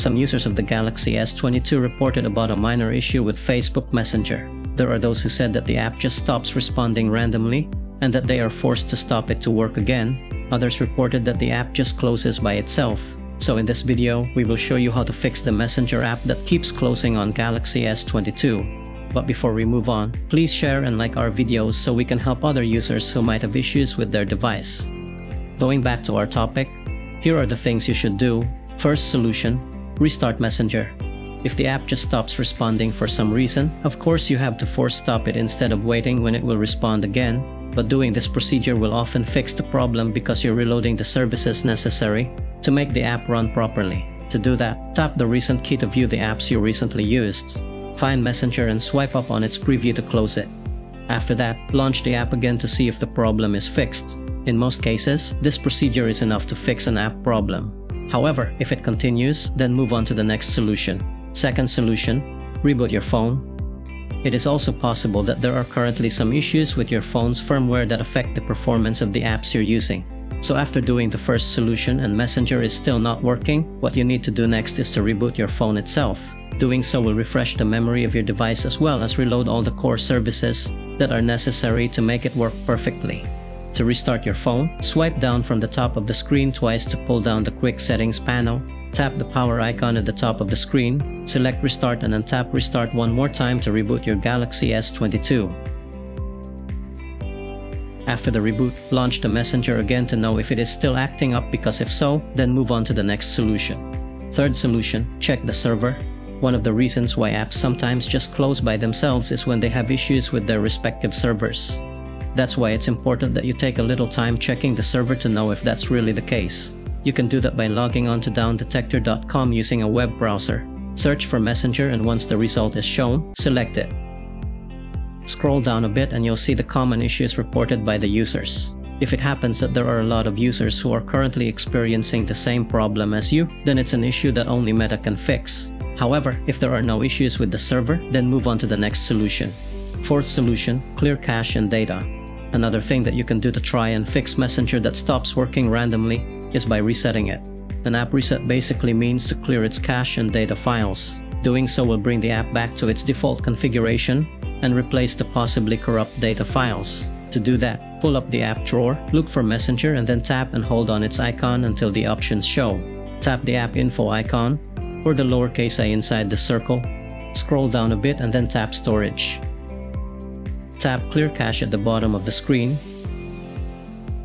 Some users of the Galaxy S22 reported about a minor issue with Facebook Messenger. There are those who said that the app just stops responding randomly and that they are forced to stop it to work again. Others reported that the app just closes by itself. So in this video, we will show you how to fix the Messenger app that keeps closing on Galaxy S22. But before we move on, please share and like our videos so we can help other users who might have issues with their device. Going back to our topic, here are the things you should do. First solution, restart Messenger. If the app just stops responding for some reason, of course you have to force stop it instead of waiting when it will respond again, but doing this procedure will often fix the problem because you're reloading the services necessary to make the app run properly. To do that, tap the recent key to view the apps you recently used. Find Messenger and swipe up on its preview to close it. After that, launch the app again to see if the problem is fixed. In most cases, this procedure is enough to fix an app problem. However, if it continues, then move on to the next solution. Second solution, reboot your phone. It is also possible that there are currently some issues with your phone's firmware that affect the performance of the apps you're using. So after doing the first solution and Messenger is still not working, what you need to do next is to reboot your phone itself. Doing so will refresh the memory of your device as well as reload all the core services that are necessary to make it work perfectly. To restart your phone, swipe down from the top of the screen twice to pull down the quick settings panel. Tap the power icon at the top of the screen, select restart and then tap restart one more time to reboot your Galaxy S22. After the reboot, launch the messenger again to know if it is still acting up because if so, then move on to the next solution. Third solution, check the server. One of the reasons why apps sometimes just close by themselves is when they have issues with their respective servers. That's why it's important that you take a little time checking the server to know if that's really the case. You can do that by logging on to downdetector.com using a web browser. Search for Messenger and once the result is shown, select it. Scroll down a bit and you'll see the common issues reported by the users. If it happens that there are a lot of users who are currently experiencing the same problem as you, then it's an issue that only Meta can fix. However, if there are no issues with the server, then move on to the next solution. Fourth solution, clear cache and data. Another thing that you can do to try and fix Messenger that stops working randomly is by resetting it. An app reset basically means to clear its cache and data files. Doing so will bring the app back to its default configuration and replace the possibly corrupt data files. To do that, pull up the app drawer, look for Messenger and then tap and hold on its icon until the options show. Tap the app info icon or the lowercase i inside the circle, scroll down a bit and then tap storage. Tap Clear Cache at the bottom of the screen.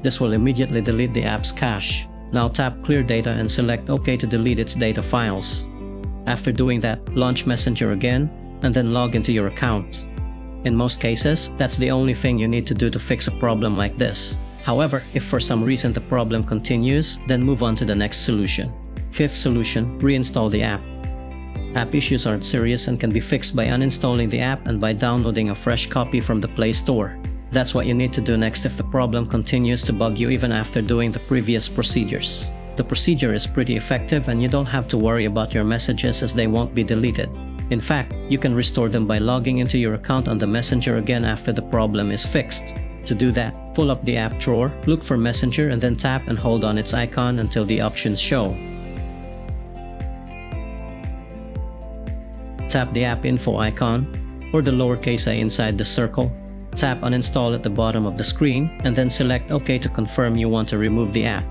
This will immediately delete the app's cache. Now tap Clear Data and select OK to delete its data files. After doing that, launch Messenger again and then log into your account. In most cases, that's the only thing you need to do to fix a problem like this. However, if for some reason the problem continues, then move on to the next solution. Fifth solution, reinstall the app. App issues aren't serious and can be fixed by uninstalling the app and by downloading a fresh copy from the Play Store. That's what you need to do next if the problem continues to bug you even after doing the previous procedures. The procedure is pretty effective and you don't have to worry about your messages as they won't be deleted. In fact, you can restore them by logging into your account on the Messenger again after the problem is fixed. To do that, pull up the app drawer, look for Messenger and then tap and hold on its icon until the options show. Tap the app info icon or the lowercase i inside the circle. Tap uninstall at the bottom of the screen and then select OK to confirm you want to remove the app.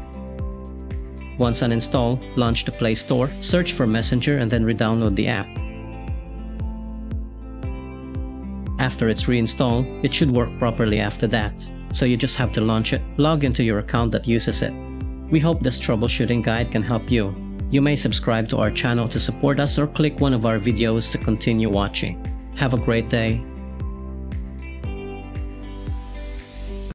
Once uninstalled, launch the Play Store, search for Messenger and then re-download the app. After it's reinstalled, it should work properly after that, so you just have to launch it, log into your account that uses it. We hope this troubleshooting guide can help you. You may subscribe to our channel to support us or click one of our videos to continue watching. Have a great day